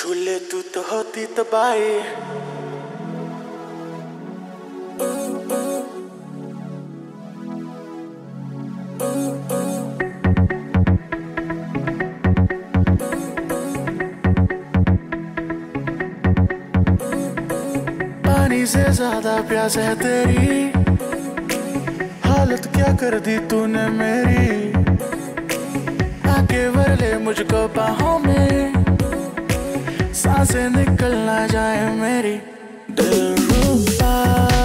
झूले तू तो होती तबाही पानी से ज़्यादा प्यास है तेरी। हालत क्या कर दी तूने मेरी? आके भर ले मुझको बाहों में। साँसें निकल ना जाए मेरी दिल रूपा।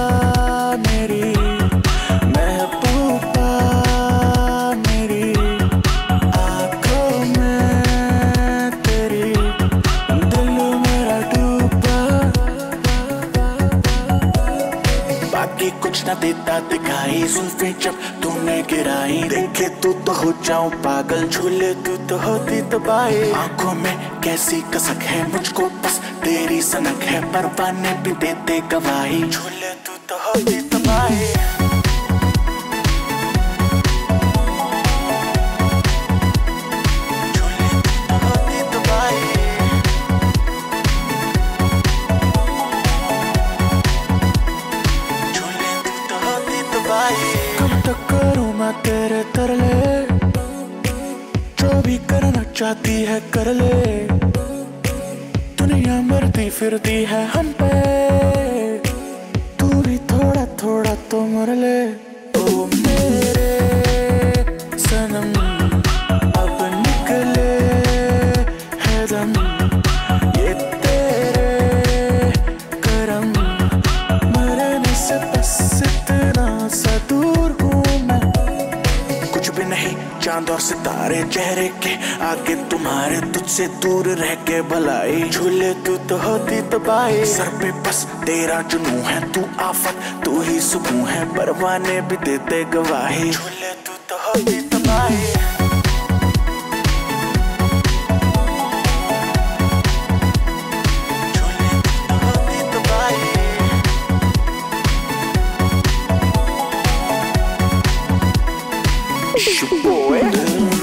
बाकी कुछ न देता दिखाई। जुल्फे जब तूने गिराई, देखे तू तो हो जाऊँ पागल। झूले तू तो होती दबाए आँखों में कैसी कसक है मुझको, बस तेरी सनक है। परवाने भी देते गवाही। झूले तू तो होती तबाही। मैं तेरे तरले। जो भी करना चाहती है कर ले। दुनिया मरती फिरती है हम पे। तू भी थोड़ा थोड़ा तो मर ले। ओ मेरे सनम, अब निकले है दम। चाँद और सितारे चेहरे के आगे तुम्हारे तुझसे दूर रह के भलाई। झूले तू तो होती तबाही? सर पे बस तेरा जुनू है, तू आफत, तू ही सुकून है, परवाने भी देते गवाही। झूले तू तो होती It's your boy.